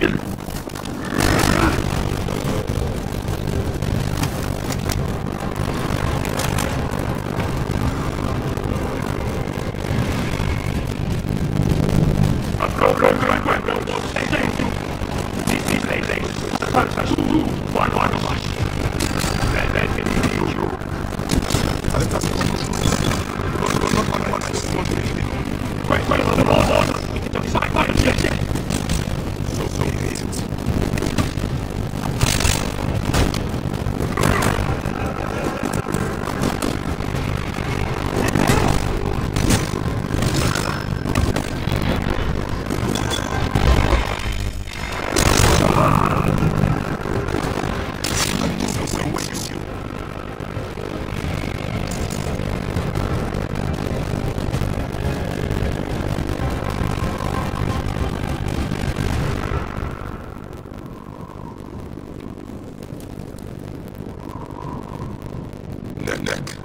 Amen. neck.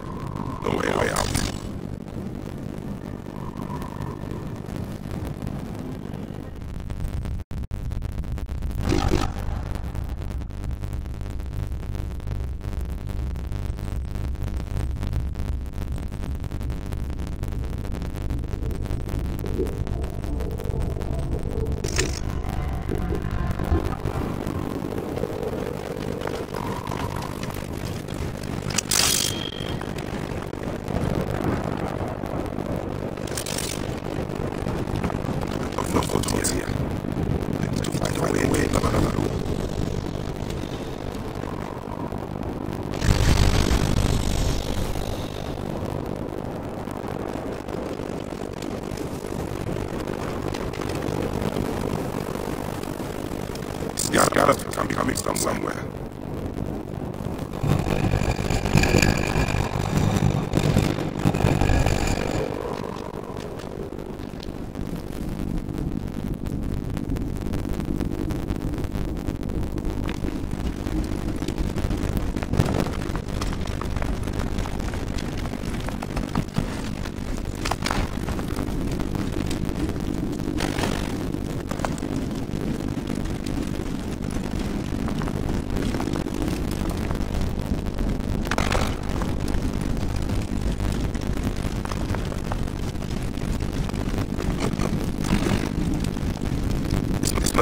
somewhere.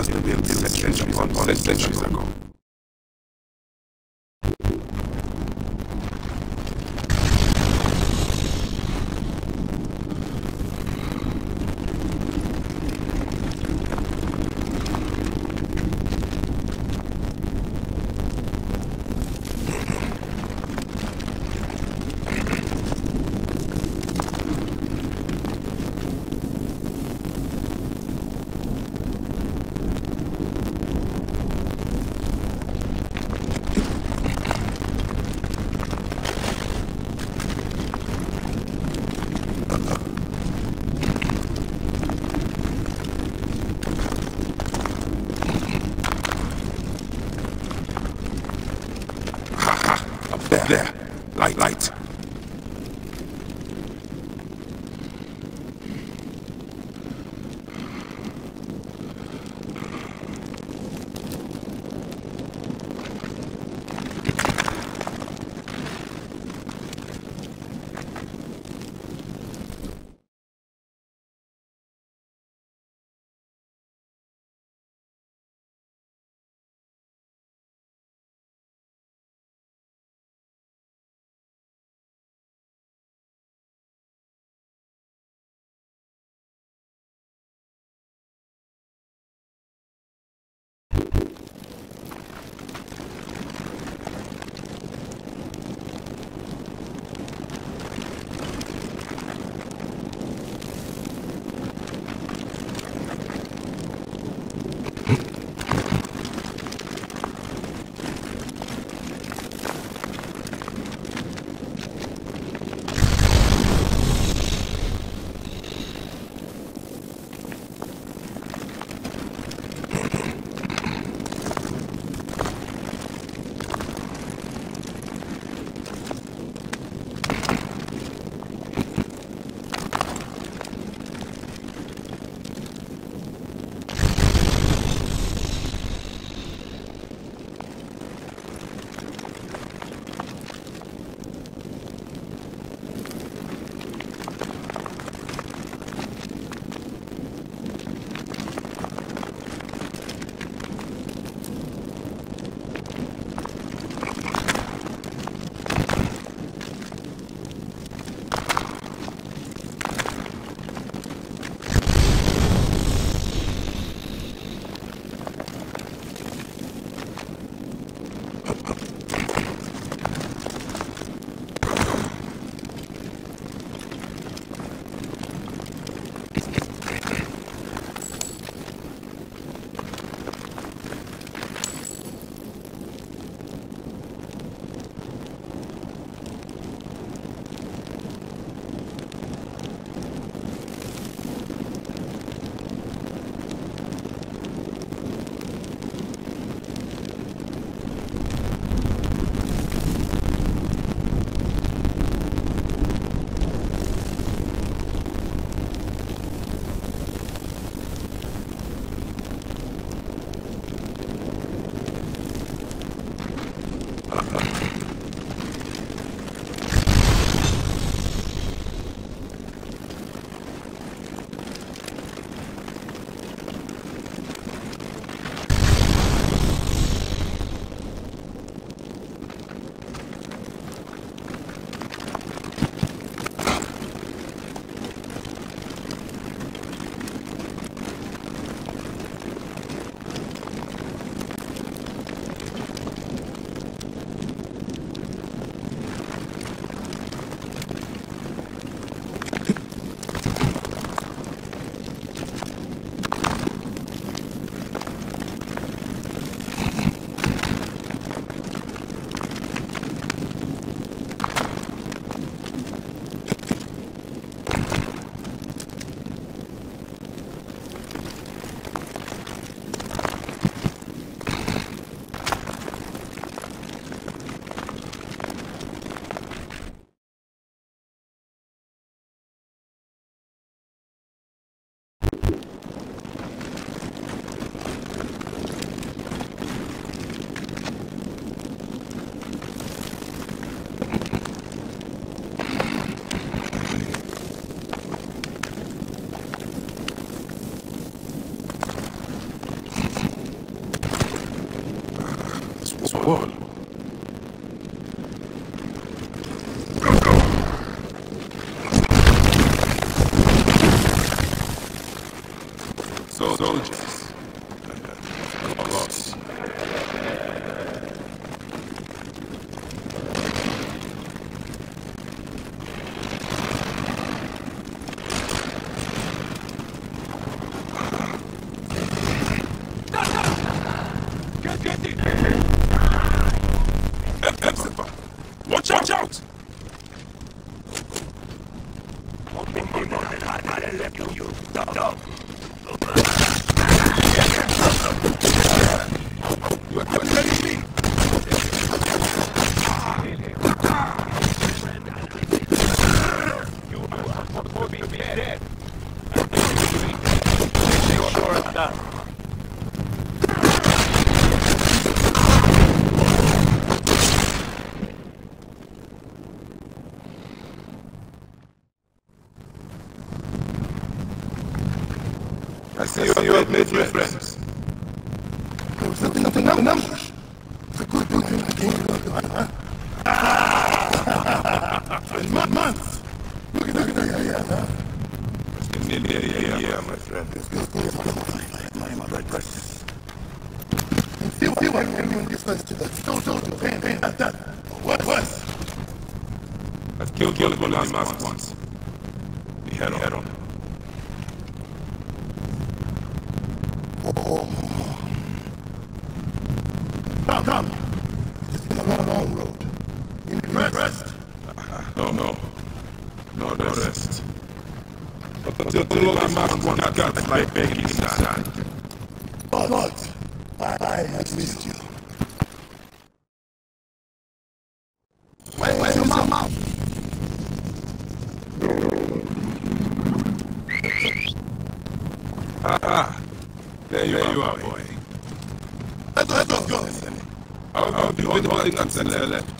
Europeans in centuries, centuries ago. there. Light, light. Wall. Go, go. So, soldiers. Close. Watch out! Watch out! You are ready me. I see you, you have made new friends. There was nothing, nothing, nothing, numbers. It's a good thing I came to huh? In mon- months. Look at that, yeah, yeah, yeah. Yeah, yeah, yeah, yeah, my friend. This goes on my my blood precious. And see see what everyone us to that so so to pain pain that that. What was? I've killed, killed one the masked ones. The head on. Come come. It's been a long long road. You need rest. rest. No, no. No rest. But until the masked one got got like begging inside. But but I, I have missed you. Where, where's your mouth? There you, there you are, boy. Let's let's let's go. I'll, I'll be the one that's to the left.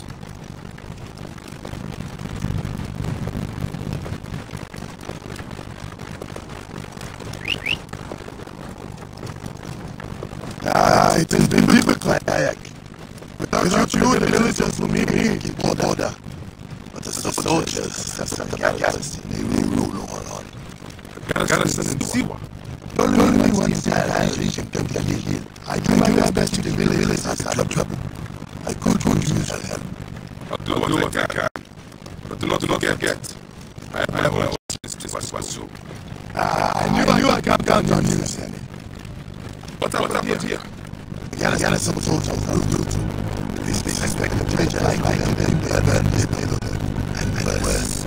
Ah, it has been difficult, Bayek. Without you, the villagers will make me keep order. But the soldiers have some garrison they will rule on. Garrison in Siwa. The only one still has reaching them the hill. I do my best to the villagers as out of trouble. I could use your help. I'll do what I can. But do not forget, I have my own business to pursue. Ah, I knew I could count on you, Sammy. What happened here? Garrison soldiers are rude. They suspect the treasure like them, them, them, them, them, and worse.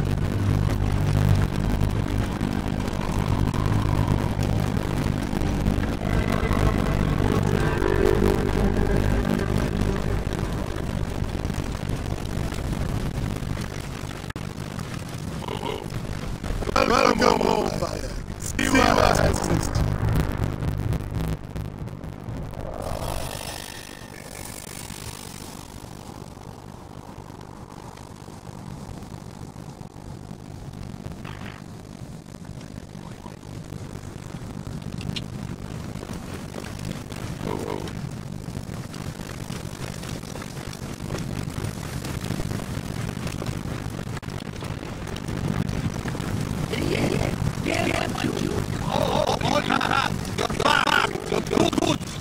Welcome home, fire. See what happens.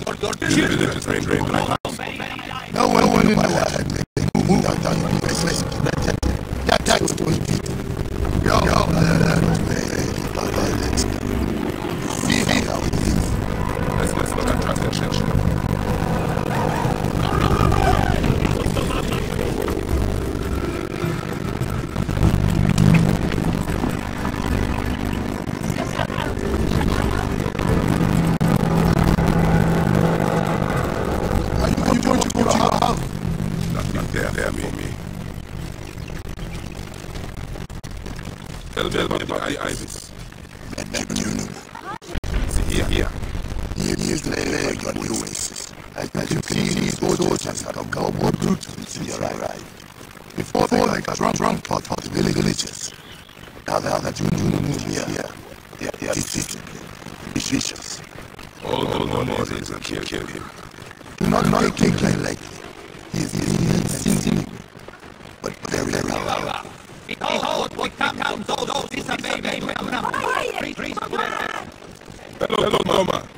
You villagers are trained like No one, in my life. They move down, down, down. They say, that, that, that was what he did. Yo, yo, that, that was way, blood, blood, that's, see, see how it is. Let's, let's not attract attention. Are you, are you going to go to your house? Nothing there for me. Tell tell me about the Ibis. And you See here, here. years later, you are the oasis. As, as you see, these soldiers have become more brutal since you arrived. Before they like a drunk, drunk pot for the village villages. Now, now that you know here, here, they are, they are disciplined, vicious. All the money is to kill, kill him. Do not, not take it lightly. He is lean and sinewy, but very loud. Behold, what comes those Hello, Toma.